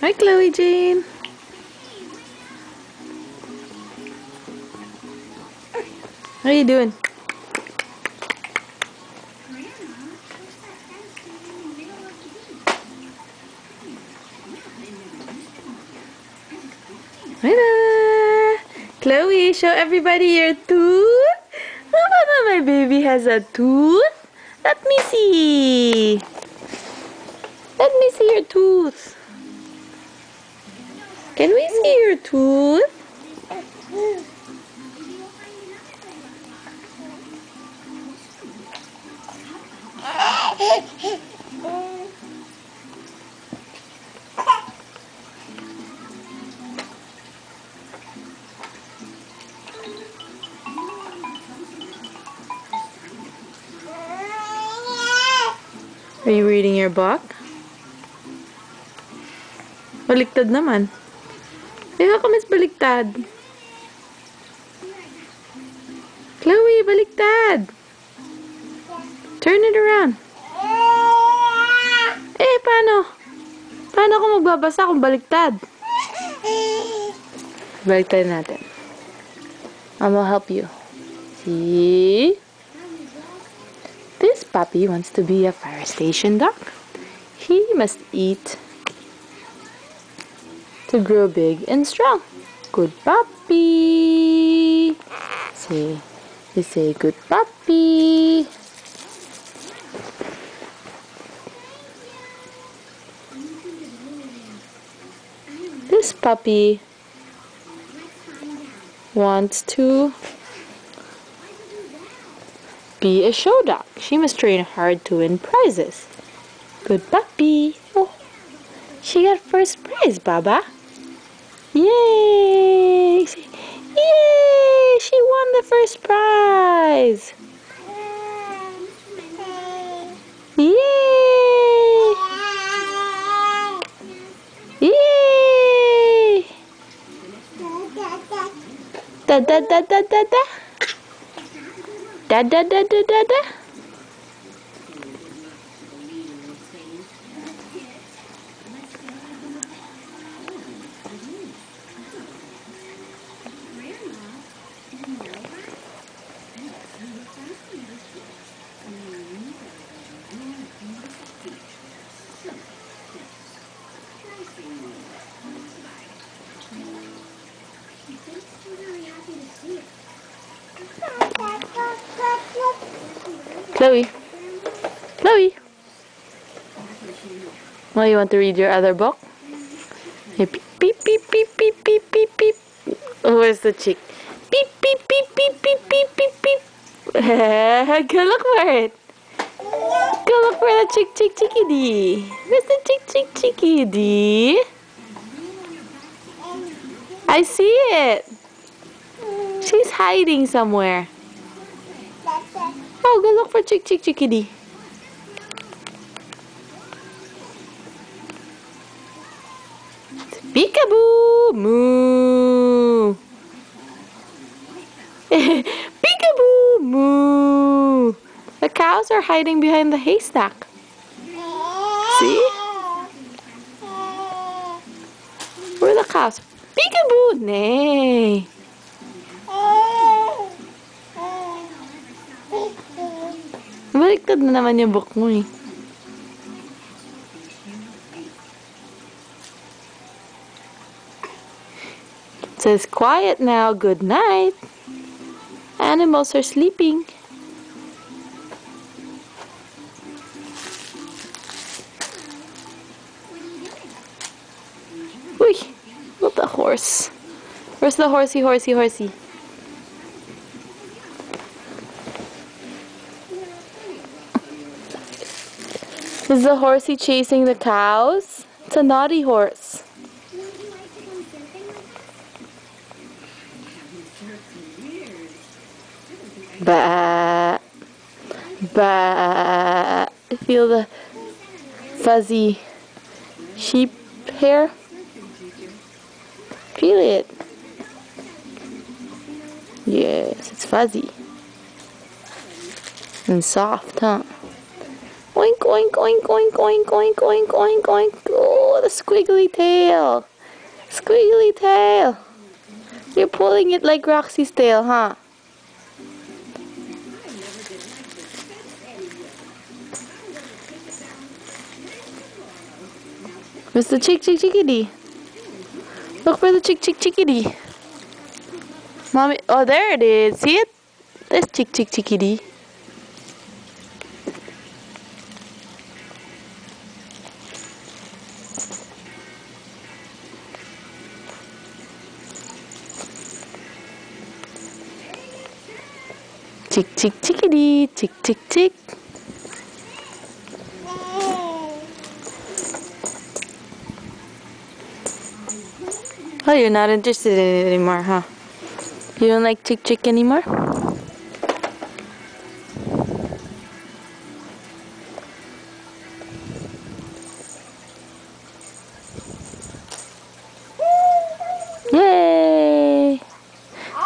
Hi, Chloe Jean. How are you doing? Hi there. Chloe, show everybody your tooth. My baby has a tooth. Let me see. Let me see your tooth. Can we see your tooth? Are you reading your book? Baliktad naman. How come it's baliktad? Chloe, baliktad. Turn it around. Eh, paano? Paano ako magbabasa kung baliktad? Baliktad natin. I'm gonna help you. See? This puppy wants to be a fire station dog. He must eat to grow big and strong. Good puppy. Say, you say good puppy. This puppy wants to be a show dog. She must train hard to win prizes. Good puppy. Oh, she got first prize, Baba. Yay! Yay! She won the first prize. Yay! Yay! Da da da da da da. Da da da da da da. Chloe. Chloe. Well, you want to read your other book? Beep, beep, beep, beep, beep, beep, beep, beep. Oh, where's the chick? Beep, beep, beep, beep, beep, beep, beep, beep. Go look for it. Go look for the chick, chick, chickadee. Where's the chick, chick, chickadee? I see it. She's hiding somewhere. Oh, go look for Chick Chick Chickadee. Peekaboo! Moo! Peekaboo! Moo! The cows are hiding behind the haystack. See? Where are the cows? Peekaboo! Nay! Baliktad na naman yung book mo eh. It says, quiet now, good night. Animals are sleeping. Uy, not the horse. Where's the horsey, horsey, horsey? Is the horsey chasing the cows? It's a naughty horse. Bah. Bah. Feel the fuzzy sheep hair. Feel it. Yes, it's fuzzy. And soft, huh? Oink, oink, oink, oink, oink, oink, oink, oink, oink. Oh, the squiggly tail. Squiggly tail. You're pulling it like Roxy's tail, huh? Mr. Chick Chick Chickadee. Look for the Chick Chick Chickadee. Mommy, oh there it is. See it? There's Chick Chick Chickadee. Chick chick chickadee, chick chick chick. Oh, you're not interested in it anymore, huh? You don't like chick chick anymore? Yay!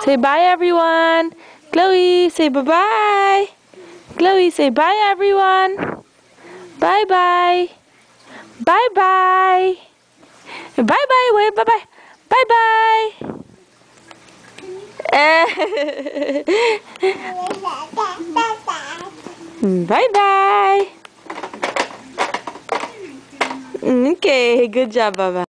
Say bye, everyone. Chloe, say bye-bye. Chloe, say bye, everyone. Bye-bye. Bye-bye. Bye-bye. Wait, bye-bye. Bye-bye. Bye-bye. Mm, okay, good job, Baba.